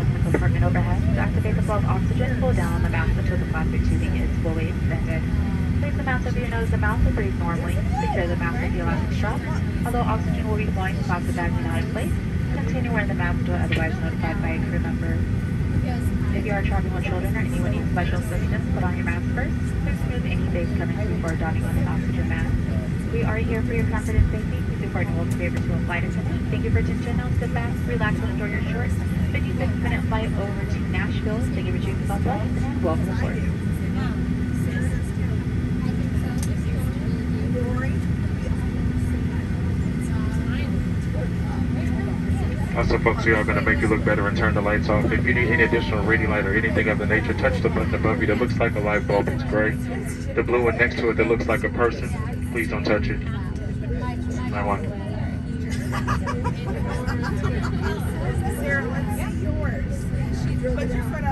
the compartment overhead. To activate the flow of oxygen, pull down on the mask until the plastic tubing is fully extended. Place the mask over your nose and mouth to breathe normally. Secure the mask with the elastic strap. Although oxygen will be flowing to plastic bag when not in place, continue wearing the mask until otherwise notified by a crew member. If you are traveling with children or anyone needs special assistance, put on your mask first. Please remove any face coverings before donning on an oxygen mask. We are here for your comfort and safety. Please report no favor to a flight attendant. Thank you for attention. Now sit back, relax, and enjoy your short 56-minute flight over to Nashville. Thank you for choosing Southwest, and welcome aboard. Also, folks, we are going to make you look better and turn the lights off. If you need any additional reading light or anything of the nature, touch the button above you that looks like a light bulb. It's gray. The blue one next to it that looks like a person, please don't touch it. I want. Put your foot up. Uh,